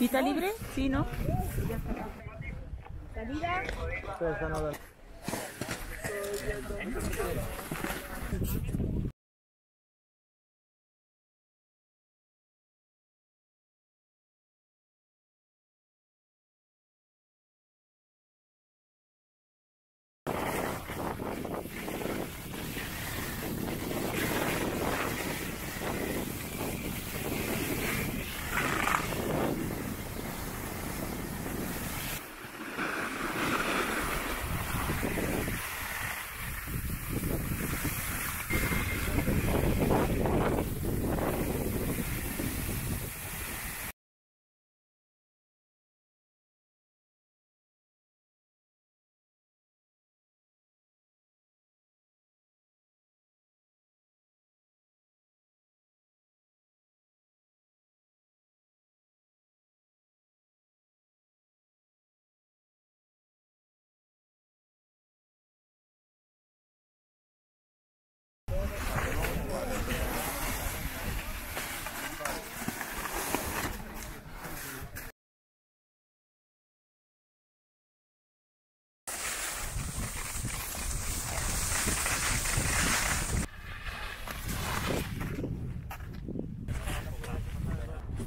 ¿Y está libre? Sí, ¿no? ¿Salida?